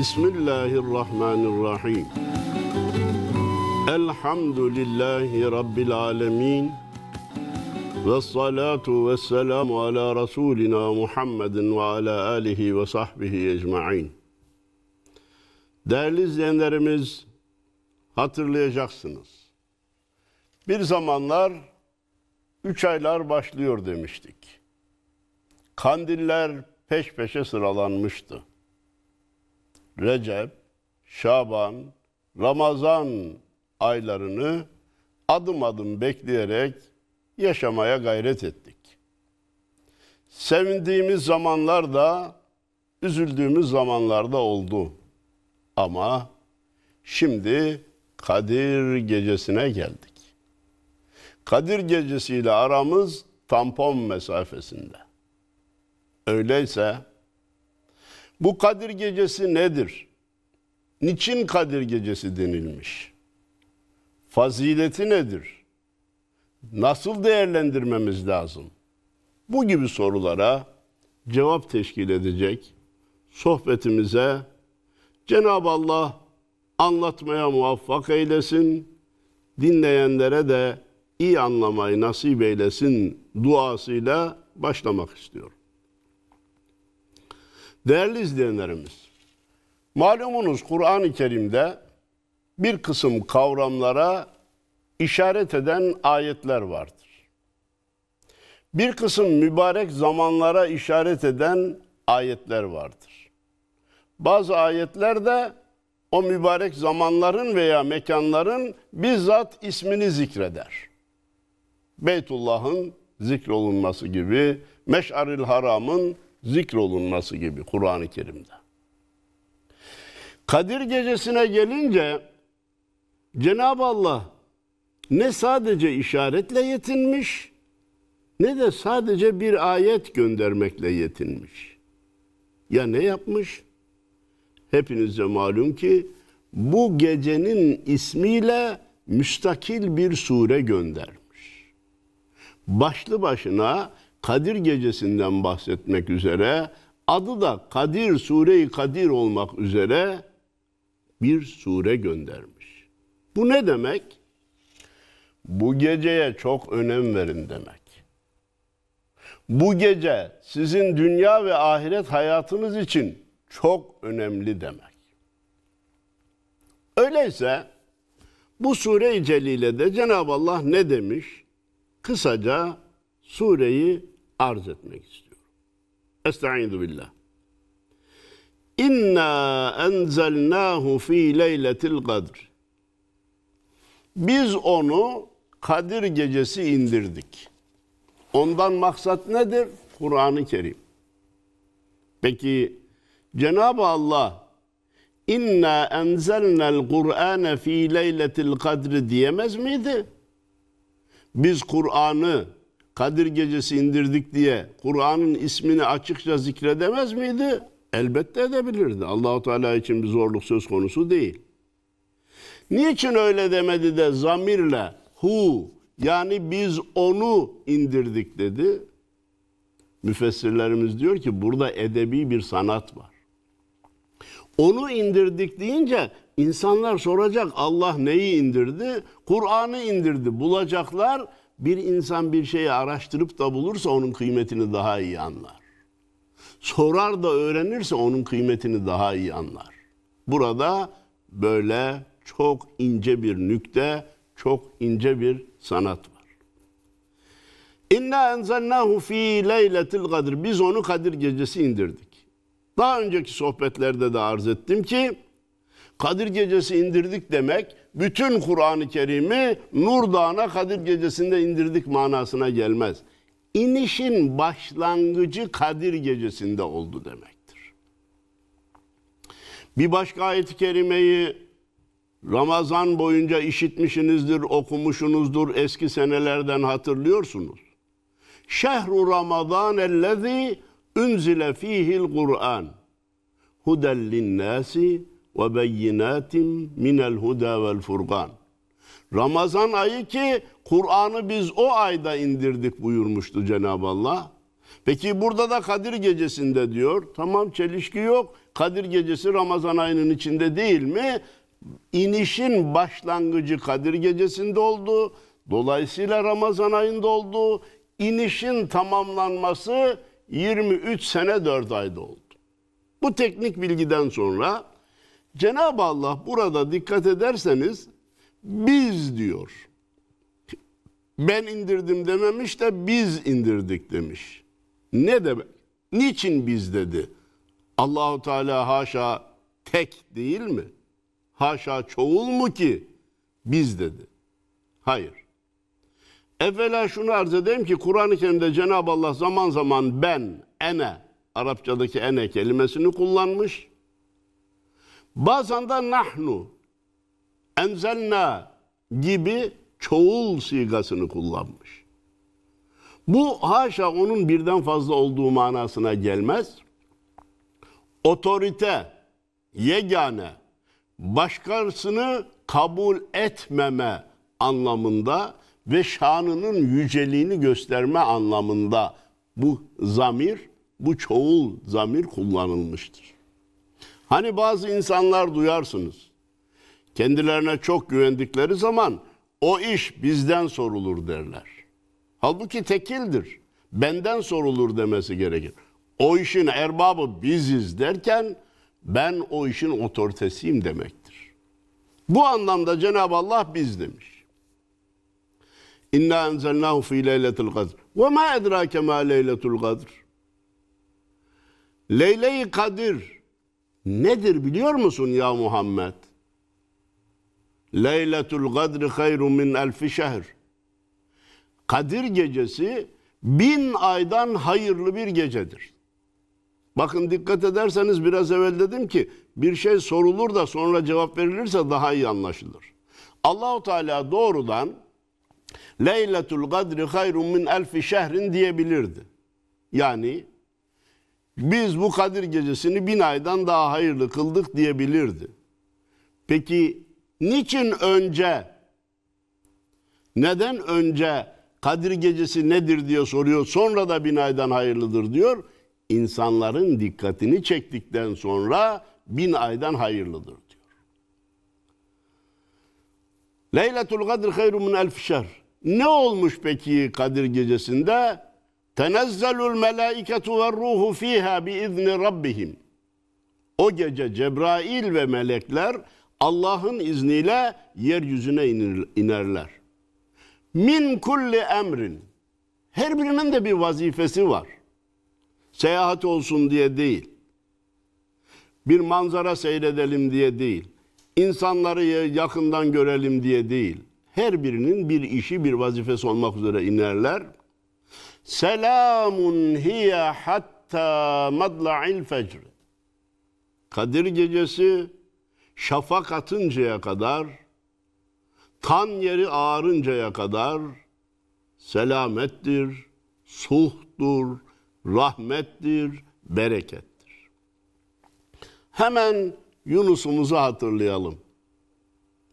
Bismillahirrahmanirrahim. Elhamdülillahi Rabbil alemin. Ve salatu ve selamu ala Resulina Muhammedin ve ala alihi ve sahbihi ecma'in. Değerli izleyenlerimiz, hatırlayacaksınız. Bir zamanlar üç aylar başlıyor demiştik. Kandiller peş peşe sıralanmıştı. Recep, Şaban, Ramazan aylarını adım adım bekleyerek yaşamaya gayret ettik. Sevindiğimiz zamanlar da, üzüldüğümüz zamanlar da oldu. Ama şimdi Kadir gecesine geldik. Kadir gecesiyle aramız tampon mesafesinde. Öyleyse bu Kadir gecesi nedir? Niçin Kadir gecesi denilmiş? Fazileti nedir? Nasıl değerlendirmemiz lazım? Bu gibi sorulara cevap teşkil edecek sohbetimize Cenab-ı Allah anlatmaya muvaffak eylesin, dinleyenlere de iyi anlamayı nasip eylesin duasıyla başlamak istiyorum. Değerli izleyenlerimiz, malumunuz Kur'an-ı Kerim'de bir kısım kavramlara işaret eden ayetler vardır. Bir kısım mübarek zamanlara işaret eden ayetler vardır. Bazı ayetler de o mübarek zamanların veya mekanların bizzat ismini zikreder. Beytullah'ın zikrolunması gibi, Meş'aril Haram'ın zikrolunması gibi Kur'an-ı Kerim'de. Kadir gecesine gelince Cenab-ı Allah ne sadece işaretle yetinmiş ne de sadece bir ayet göndermekle yetinmiş. Ya ne yapmış? Hepinize malum ki bu gecenin ismiyle müstakil bir sure göndermiş. Başlı başına Kadir gecesinden bahsetmek üzere adı da Kadir Sure-i Kadir olmak üzere bir sure göndermiş. Bu ne demek? Bu geceye çok önem verin demek. Bu gece sizin dünya ve ahiret hayatınız için çok önemli demek. Öyleyse bu sure-i celilede Cenab-ı Allah ne demiş? Kısaca sureyi arz etmek istiyorum. Estaizu billah. İnna enzelnahu fi leyletil kadr. Biz onu Kadir gecesi indirdik. Ondan maksat nedir? Kur'an-ı Kerim. Peki Cenab-ı Allah İnna enzelnel Kur'ane fi leyletil kadri diyemez miydi? Biz Kur'an'ı Kadir gecesi indirdik diye Kur'an'ın ismini açıkça zikredemez miydi? Elbette edebilirdi. Allahu Teala için bir zorluk söz konusu değil. Niçin öyle demedi de zamirle hu yani biz onu indirdik dedi? Müfessirlerimiz diyor ki burada edebi bir sanat var. Onu indirdik deyince insanlar soracak Allah neyi indirdi? Kur'an'ı indirdi. Bulacaklar bir insan bir şeyi araştırıp da bulursa onun kıymetini daha iyi anlar. Sorar da öğrenirse onun kıymetini daha iyi anlar. Burada böyle çok ince bir nükte, çok ince bir sanat var. İnna enzelnahu fi leyletil kadir. Biz onu Kadir gecesi indirdik. Daha önceki sohbetlerde de arz ettim ki Kadir gecesi indirdik demek bütün Kur'an-ı Kerim'i Nur Dağı'na Kadir gecesinde indirdik manasına gelmez. İnişin başlangıcı Kadir gecesinde oldu demektir. Bir başka ayet-i kerimeyi Ramazan boyunca işitmişsinizdir, okumuşsunuzdur, eski senelerden hatırlıyorsunuz. Şehru Ramazan ellezî unzile fihil Kur'an huden linnâsi ve beyinatin minel huda vel furgan. Ramazan ayı ki Kur'an'ı biz o ayda indirdik buyurmuştu Cenab-ı Allah. Peki burada da Kadir gecesinde diyor. Tamam çelişki yok. Kadir gecesi Ramazan ayının içinde değil mi? İnişin başlangıcı Kadir gecesinde oldu. Dolayısıyla Ramazan ayında oldu. İnişin tamamlanması 23 sene 4 ayda oldu. Bu teknik bilgiden sonra Cenab-ı Allah burada dikkat ederseniz biz diyor. Ben indirdim dememiş de biz indirdik demiş. Ne demek? Niçin biz dedi? Allahu Teala haşa tek değil mi? Haşa çoğul mu ki biz dedi? Hayır. Evvela şunu arz edeyim ki Kur'an-ı Kerim'de Cenab-ı Allah zaman zaman ben, ene, Arapçadaki ene kelimesini kullanmış. Bazen de nahnu, enzelna gibi çoğul sigasını kullanmış. Bu haşa onun birden fazla olduğu manasına gelmez. Otorite, yegane, başkasını kabul etmeme anlamında ve şanının yüceliğini gösterme anlamında bu zamir, bu çoğul zamir kullanılmıştır. Hani bazı insanlar duyarsınız. Kendilerine çok güvendikleri zaman o iş bizden sorulur derler. Halbuki tekildir. Benden sorulur demesi gerekir. O işin erbabı biziz derken ben o işin otoritesiyim demektir. Bu anlamda Cenab-ı Allah biz demiş. İnna enzelnahu fi leyletul kadr. Ve ma edrake ma leyletul kadr. Leyle-i Kadir nedir biliyor musun ya Muhammed? Leyletul kadri hayrun min elfi şehr. Kadir gecesi bin aydan hayırlı bir gecedir. Bakın dikkat ederseniz biraz evvel dedim ki bir şey sorulur da sonra cevap verilirse daha iyi anlaşılır. Allahu Teala doğrudan Leyletul Kadri hayrun min elfi şehrin diyebilirdi. Yani biz bu Kadir gecesini bin aydan daha hayırlı kıldık diyebilirdi. Peki niçin önce neden önce Kadir gecesi nedir diye soruyor sonra da bin aydan hayırlıdır diyor. İnsanların dikkatini çektikten sonra bin aydan hayırlıdır diyor. Leyletul Kadr hayrun min elf şehr. Ne olmuş peki Kadir gecesinde? Tenezzelul melaiketu ve ruhu fiha bi izni rabbihim. O gece Cebrail ve melekler Allah'ın izniyle yeryüzüne inerler. Min kulli emrin. Her birinin de bir vazifesi var. Seyahat olsun diye değil. Bir manzara seyredelim diye değil. İnsanları yakından görelim diye değil. Her birinin bir işi, bir vazifesi olmak üzere inerler. Selamun hiye hatta madla'il fecr. Kadir gecesi şafak atıncaya kadar, tan yeri ağarıncaya kadar selamettir, suhtur, rahmettir, berekettir. Hemen Yunus'umuzu hatırlayalım.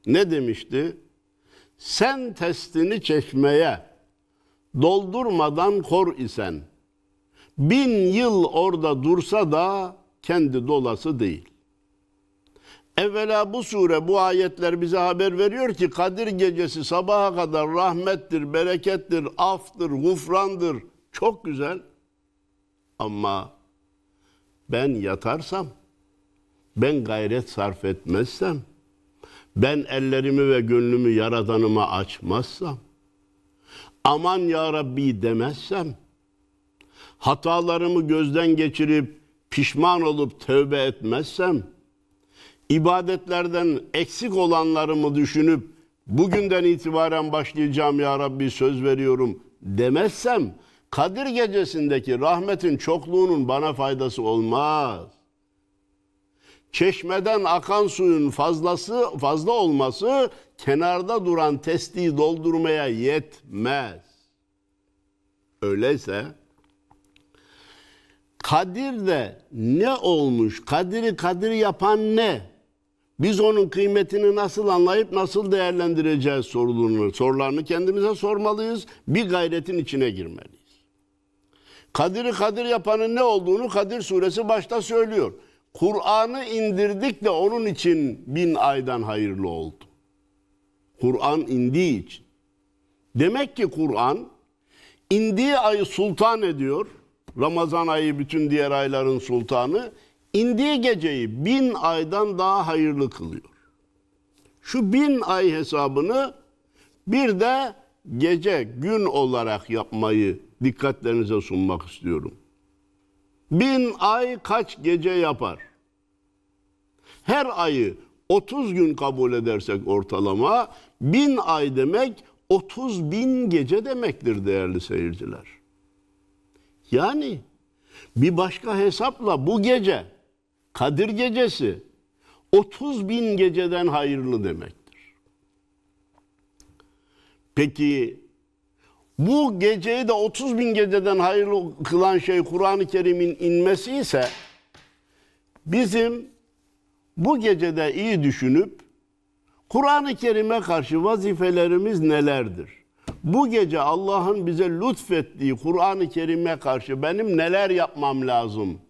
Ne demişti? Sen testini çeşmeye doldurmadan kor isen, bin yıl orada dursa da kendi dolası değil. Evvela bu sure, bu ayetler bize haber veriyor ki Kadir gecesi sabaha kadar rahmettir, berekettir, aftır, gufrandır. Çok güzel. Ama ben yatarsam, ben gayret sarf etmezsem, ben ellerimi ve gönlümü yaradanıma açmazsam, aman ya Rabbi demezsem, hatalarımı gözden geçirip pişman olup tövbe etmezsem, ibadetlerden eksik olanlarımı düşünüp bugünden itibaren başlayacağım ya Rabbi söz veriyorum demezsem Kadir gecesindeki rahmetin çokluğunun bana faydası olmaz. Çeşmeden akan suyun fazlası fazla olması kenarda duran testiyi doldurmaya yetmez. Öyleyse Kadir'de ne olmuş? Kadir'i kadir yapan ne? Biz onun kıymetini nasıl anlayıp nasıl değerlendireceğiz sorularını, sorularını kendimize sormalıyız. Bir gayretin içine girmeliyiz. Kadir'i kadir yapanın ne olduğunu Kadir suresi başta söylüyor. Kur'an'ı indirdik de onun için bin aydan hayırlı oldu. Kur'an indiği için. Demek ki Kur'an indiği ayı sultan ediyor. Ramazan ayı bütün diğer ayların sultanı. indiği geceyi bin aydan daha hayırlı kılıyor. Şu bin ay hesabını bir de gece gün olarak yapmayı dikkatlerinize sunmak istiyorum. Bin ay kaç gece yapar? Her ayı 30 gün kabul edersek ortalama bin ay demek 30 bin gece demektir değerli seyirciler. Yani bir başka hesapla bu gece Kadir gecesi 30 bin geceden hayırlı demektir. Peki bu geceyi de 30 bin geceden hayırlı kılan şey Kur'an-ı Kerim'in inmesi ise bizim bu gecede iyi düşünüp Kur'an-ı Kerim'e karşı vazifelerimiz nelerdir? Bu gece Allah'ın bize lütfettiği Kur'an-ı Kerim'e karşı benim neler yapmam lazım?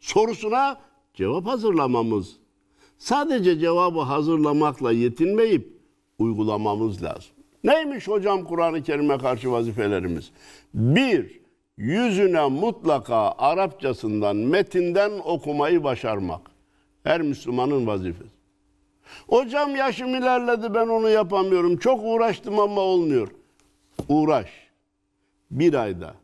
Sorusuna cevap hazırlamamız. Sadece cevabı hazırlamakla yetinmeyip uygulamamız lazım. Neymiş hocam Kur'an-ı Kerim'e karşı vazifelerimiz? Bir, yüzüne mutlaka Arapçasından, metinden okumayı başarmak. Her Müslümanın vazifesi. Hocam yaşım ilerledi ben onu yapamıyorum. Çok uğraştım ama olmuyor. Uğraş. Bir ayda.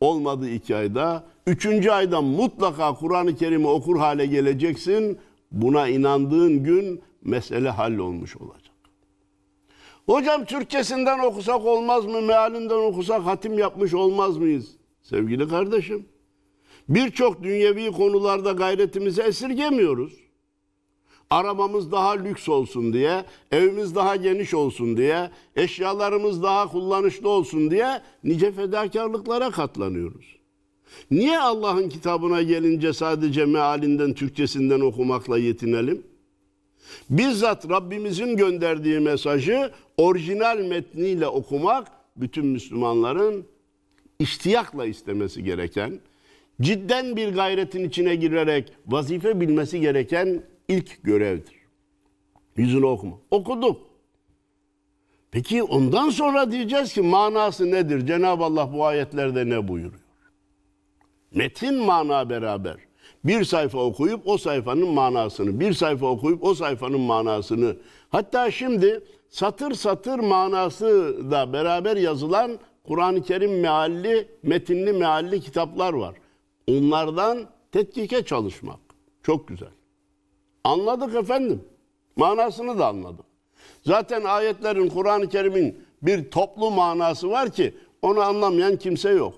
Olmadı iki ayda. Üçüncü ayda mutlaka Kur'an-ı Kerim'i okur hale geleceksin. Buna inandığın gün mesele hallolmuş olacak. Hocam Türkçesinden okusak olmaz mı? Mealinden okusak hatim yapmış olmaz mıyız? Sevgili kardeşim. Birçok dünyevi konularda gayretimizi esirgemiyoruz. Arabamız daha lüks olsun diye, evimiz daha geniş olsun diye, eşyalarımız daha kullanışlı olsun diye nice fedakarlıklara katlanıyoruz. Niye Allah'ın kitabına gelince sadece mealinden, Türkçesinden okumakla yetinelim? Bizzat Rabbimizin gönderdiği mesajı orijinal metniyle okumak bütün Müslümanların iştiyakla istemesi gereken, cidden bir gayretin içine girerek vazife bilmesi gereken ilk görevdir. Yüzünü okuma. Okuduk. Peki ondan sonra diyeceğiz ki manası nedir? Cenab-ı Allah bu ayetlerde ne buyuruyor? Metin mana beraber. Bir sayfa okuyup o sayfanın manasını, bir sayfa okuyup o sayfanın manasını, hatta şimdi satır satır manası da beraber yazılan Kur'an-ı Kerim mealli, metinli mealli kitaplar var. Onlardan tetkike çalışmak. Çok güzel. Anladık efendim. Manasını da anladık. Zaten ayetlerin, Kur'an-ı Kerim'in bir toplu manası var ki onu anlamayan kimse yok.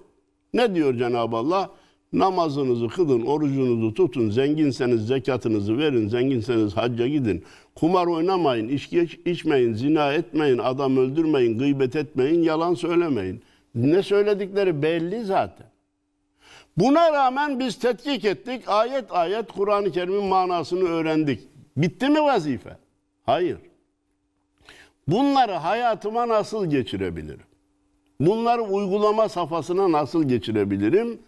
Ne diyor Cenab-ı Allah? Namazınızı kılın, orucunuzu tutun, zenginseniz zekatınızı verin, zenginseniz hacca gidin. Kumar oynamayın, içki içmeyin, zina etmeyin, adam öldürmeyin, gıybet etmeyin, yalan söylemeyin. Ne söyledikleri belli zaten. Buna rağmen biz tetkik ettik, ayet ayet Kur'an-ı Kerim'in manasını öğrendik. Bitti mi vazife? Hayır. Bunları hayatıma nasıl geçirebilirim? Bunları uygulama safhasına nasıl geçirebilirim?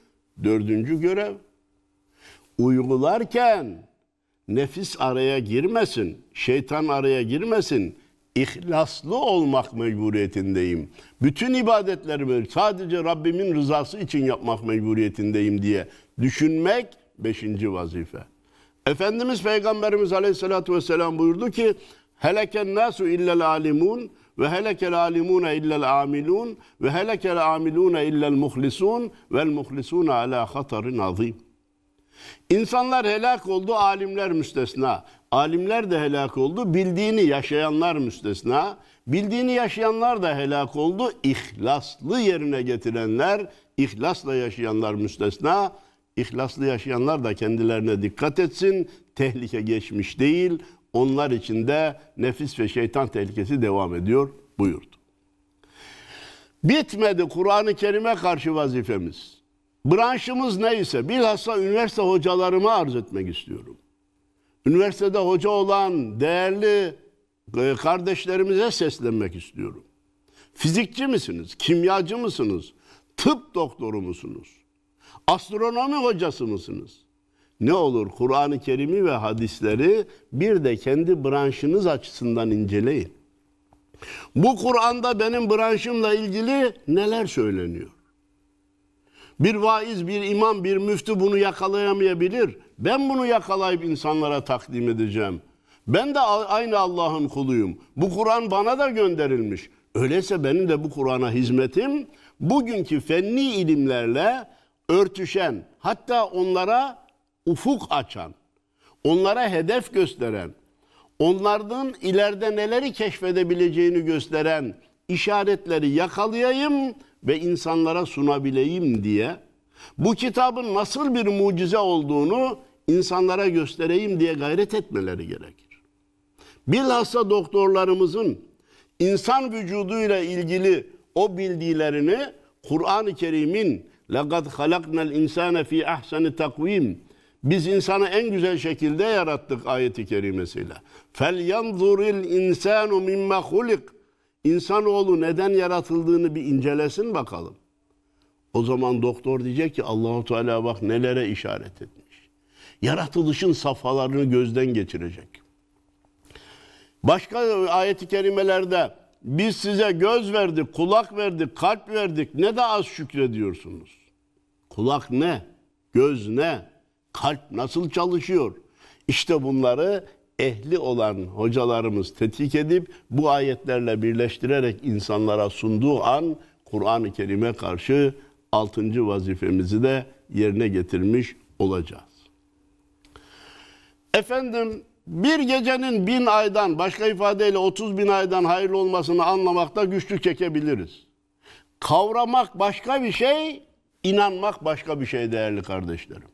Dördüncü görev. Uygularken nefis araya girmesin, şeytan araya girmesin. İhlaslı olmak mecburiyetindeyim. Bütün ibadetlerimi sadece Rabbimin rızası için yapmak mecburiyetindeyim diye düşünmek beşinci vazife. Efendimiz Peygamberimiz Aleyhisselatü Vesselam buyurdu ki Heleken nasu illel alimun ve helekel alimune illel amilun ve helekel amilune illel muhlisun vel muhlisune ala hatarin azim. İnsanlar helak oldu, alimler müstesna. Alimler de helak oldu, bildiğini yaşayanlar müstesna. Bildiğini yaşayanlar da helak oldu, ihlaslı yerine getirenler, ihlasla yaşayanlar müstesna. İhlaslı yaşayanlar da kendilerine dikkat etsin. Tehlike geçmiş değil. Onlar için de nefis ve şeytan tehlikesi devam ediyor buyurdu. Bitmedi Kur'an-ı Kerim'e karşı vazifemiz. Branşımız neyse bilhassa üniversite hocalarıma arz etmek istiyorum. Üniversitede hoca olan değerli e, kardeşlerimize seslenmek istiyorum. Fizikçi misiniz? Kimyacı mısınız? Tıp doktoru musunuz? Astronomi hocası mısınız? Ne olur Kur'an-ı Kerim'i ve hadisleri bir de kendi branşınız açısından inceleyin. Bu Kur'an'da benim branşımla ilgili neler söyleniyor? Bir vaiz, bir imam, bir müftü bunu yakalayamayabilir. Ben bunu yakalayıp insanlara takdim edeceğim. Ben de aynı Allah'ın kuluyum. Bu Kur'an bana da gönderilmiş. Öyleyse benim de bu Kur'an'a hizmetim bugünkü fenni ilimlerle örtüşen, hatta onlara ufuk açan, onlara hedef gösteren, onlardan ileride neleri keşfedebileceğini gösteren işaretleri yakalayayım ve insanlara sunabileyim diye bu kitabın nasıl bir mucize olduğunu insanlara göstereyim diye gayret etmeleri gerekir. Bilhassa doktorlarımızın insan vücuduyla ilgili o bildilerini Kur'an-ı Kerim'in لَقَدْ خَلَقْنَا الْاِنْسَانَ ف۪ي اَحْسَنِ تَقْو۪يمٍ Biz insanı en güzel şekilde yarattık ayeti kerimesiyle. فَلْيَنْظُرِ الْاِنْسَانُ مِمَّا خُلِقٍ İnsanoğlu neden yaratıldığını bir incelesin bakalım. O zaman doktor diyecek ki Allahu Teala bak nelere işaret etmiş. Yaratılışın safhalarını gözden geçirecek. Başka ayeti kerimelerde biz size göz verdik, kulak verdik, kalp verdik. Ne de az şükrediyorsunuz. Kulak ne? Göz ne? Kalp nasıl çalışıyor? İşte bunları ehli olan hocalarımız tetkik edip bu ayetlerle birleştirerek insanlara sunduğu an Kur'an-ı Kerim'e karşı altıncı vazifemizi de yerine getirmiş olacağız. Efendim bir gecenin bin aydan başka ifadeyle 30 bin aydan hayırlı olmasını anlamakta güçlük çekebiliriz. Kavramak başka bir şey, inanmak başka bir şey değerli kardeşlerim.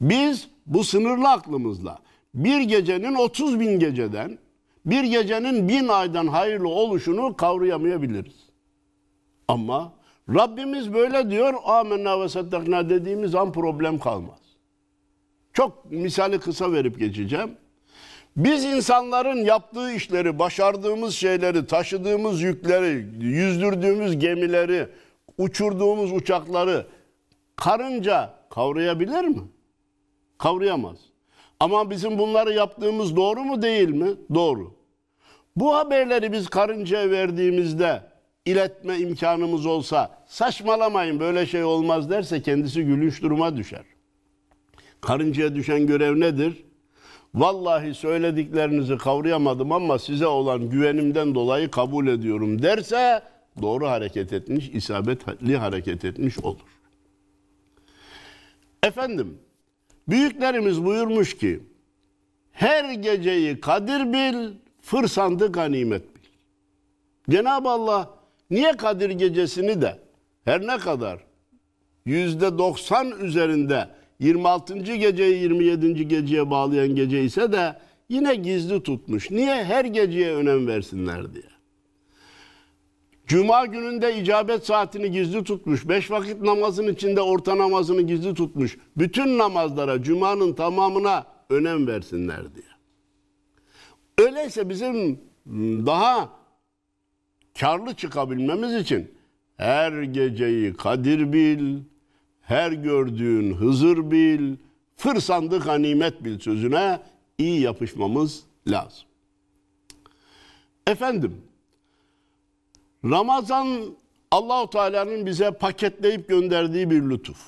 Biz bu sınırlı aklımızla bir gecenin 30 bin geceden, bir gecenin bin aydan hayırlı oluşunu kavrayamayabiliriz. Ama Rabbimiz böyle diyor, amenna ve saddakna dediğimiz an problem kalmaz. Çok misali kısa verip geçeceğim. Biz insanların yaptığı işleri, başardığımız şeyleri, taşıdığımız yükleri, yüzdürdüğümüz gemileri, uçurduğumuz uçakları karınca kavrayabilir mi? Kavrayamaz. Ama bizim bunları yaptığımız doğru mu değil mi? Doğru. Bu haberleri biz karıncaya verdiğimizde iletme imkanımız olsa saçmalamayın böyle şey olmaz derse kendisi gülünç duruma düşer. Karıncaya düşen görev nedir? Vallahi söylediklerinizi kavrayamadım ama size olan güvenimden dolayı kabul ediyorum derse doğru hareket etmiş, isabetli hareket etmiş olur. Efendim, büyüklerimiz buyurmuş ki, her geceyi kadir bil, fırsandı ganimet bil. Cenab-ı Allah niye Kadir gecesini de her ne kadar yüzde doksan üzerinde 26. geceyi 27. geceye bağlayan gece ise de yine gizli tutmuş. Niye? Her geceye önem versinler diye. Cuma gününde icabet saatini gizli tutmuş. Beş vakit namazın içinde orta namazını gizli tutmuş. Bütün namazlara, Cuma'nın tamamına önem versinler diye. Öyleyse bizim daha karlı çıkabilmemiz için her geceyi kadir bil, her gördüğün Hızır bil, fırsandı ganimet bil sözüne iyi yapışmamız lazım. Efendim, Ramazan Allahu Teala'nın bize paketleyip gönderdiği bir lütuf.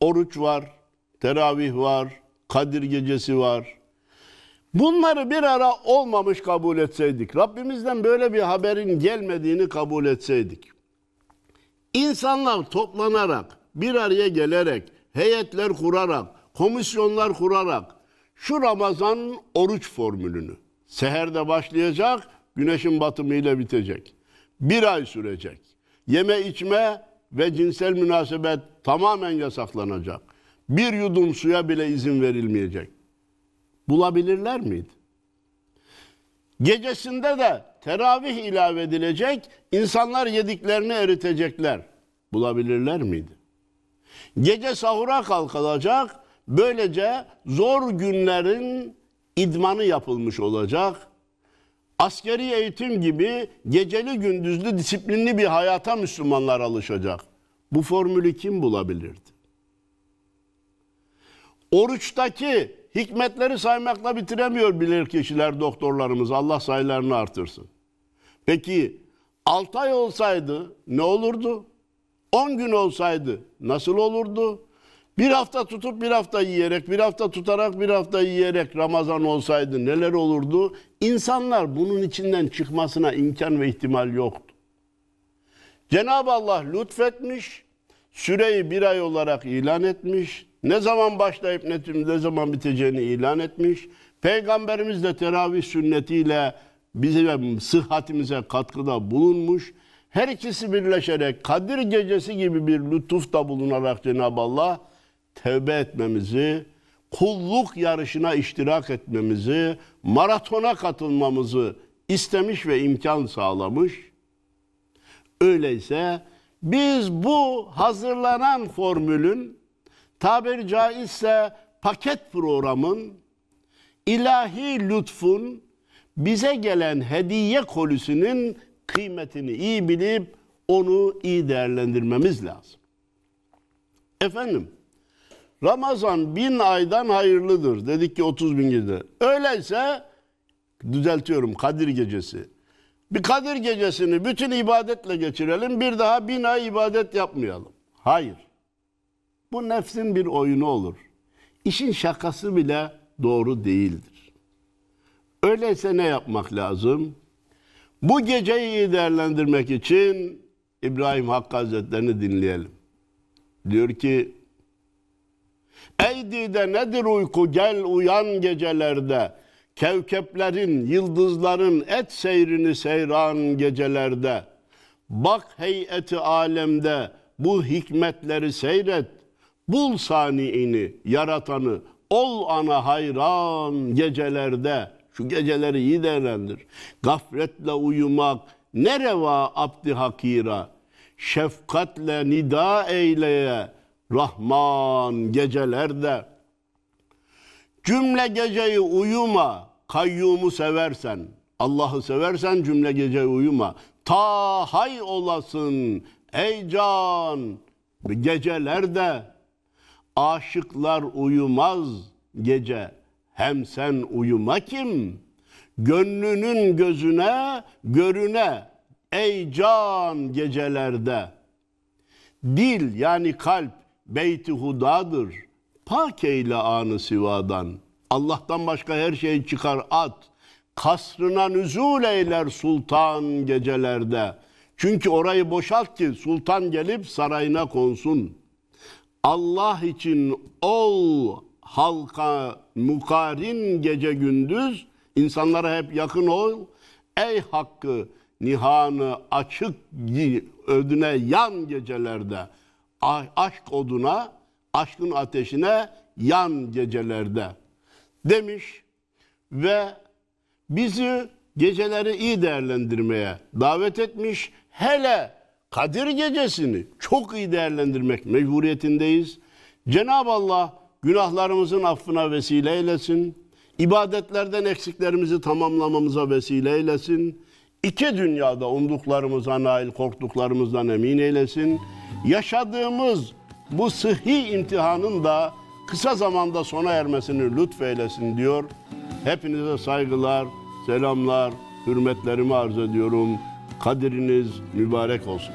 Oruç var, teravih var, Kadir gecesi var. Bunları bir ara olmamış kabul etseydik, Rabbimizden böyle bir haberin gelmediğini kabul etseydik, insanlar toplanarak bir araya gelerek, heyetler kurarak, komisyonlar kurarak şu Ramazan oruç formülünü seherde başlayacak, güneşin batımıyla bitecek. Bir ay sürecek. Yeme içme ve cinsel münasebet tamamen yasaklanacak. Bir yudum suya bile izin verilmeyecek. Bulabilirler miydi? Gecesinde de teravih ilave edilecek, insanlar yediklerini eritecekler. Bulabilirler miydi? Gece sahura kalkılacak. Böylece zor günlerin idmanı yapılmış olacak. Askeri eğitim gibi geceli gündüzlü disiplinli bir hayata Müslümanlar alışacak. Bu formülü kim bulabilirdi? Oruçtaki hikmetleri saymakla bitiremiyor bilir kişiler, doktorlarımız. Allah sayılarını artırsın. Peki 6 ay olsaydı ne olurdu? 10 gün olsaydı nasıl olurdu? Bir hafta tutup bir hafta yiyerek, bir hafta tutarak bir hafta yiyerek Ramazan olsaydı neler olurdu? İnsanlar bunun içinden çıkmasına imkan ve ihtimal yoktu. Cenab-ı Allah lütfetmiş, süreyi bir ay olarak ilan etmiş, ne zaman başlayıp ne, zaman biteceğini ilan etmiş. Peygamberimiz de teravih sünnetiyle bize sıhhatimize katkıda bulunmuş. Her ikisi birleşerek Kadir gecesi gibi bir lütufta bulunarak Cenab-ı Allah tevbe etmemizi, kulluk yarışına iştirak etmemizi, maratona katılmamızı istemiş ve imkan sağlamış. Öyleyse biz bu hazırlanan formülün tabiri caizse paket programın ilahi lütfun bize gelen hediye kolisinin kıymetini iyi bilip onu iyi değerlendirmemiz lazım. Efendim, Ramazan bin aydan hayırlıdır. Dedik ki 30 bin gece. Öyleyse, düzeltiyorum Kadir gecesi. Bir Kadir gecesini bütün ibadetle geçirelim, bir daha bin ay ibadet yapmayalım. Hayır. Bu nefsin bir oyunu olur. İşin şakası bile doğru değildir. Öyleyse ne yapmak lazım? Bu geceyi iyi değerlendirmek için İbrahim Hakkı Hazretlerini dinleyelim. Diyor ki, Eydide nedir uyku gel uyan gecelerde, Kevkeplerin, yıldızların et seyrini seyran gecelerde. Bak heyeti alemde bu hikmetleri seyret. Bul saniini, yaratanı, ol ana hayran gecelerde. Şu geceleri iyi değerlendir. Gafletle uyumak ne reva abdi hakira. Şefkatle nida eyleye Rahman gecelerde. Cümle geceyi uyuma, kayyumu seversen, Allah'ı seversen cümle gece uyuma. Ta hay olasın ey can gecelerde. Aşıklar uyumaz gece, hem sen uyuma kim? Gönlünün gözüne, görüne ey can gecelerde. Dil yani kalp beyti hudadır. Pak eyle anı sivadan. Allah'tan başka her şey çıkar at. Kasrına nüzul eyler sultan gecelerde. Çünkü orayı boşalt ki sultan gelip sarayına konsun. Allah için ol halka mukarin gece gündüz. insanlara hep yakın ol. Ey hakkı nihanı açık ödüne yan gecelerde. Aşk oduna, aşkın ateşine yan gecelerde demiş ve bizi geceleri iyi değerlendirmeye davet etmiş. Hele Kadir gecesini çok iyi değerlendirmek mecburiyetindeyiz. Cenab-ı Allah günahlarımızın affına vesile eylesin. İbadetlerden eksiklerimizi tamamlamamıza vesile eylesin. İki dünyada umduklarımıza nail, korktuklarımızdan emin eylesin. Yaşadığımız bu sıhhi imtihanın da kısa zamanda sona ermesini lütfeylesin diyor. Hepinize saygılar, selamlar, hürmetlerimi arz ediyorum. Kadiriniz mübarek olsun.